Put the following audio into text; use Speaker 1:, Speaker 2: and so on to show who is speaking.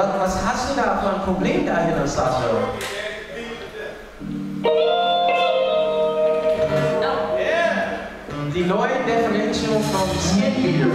Speaker 1: Was, was hast du da für ein Problem dahinter, Sascha? Die neue Definition von Cheerleader.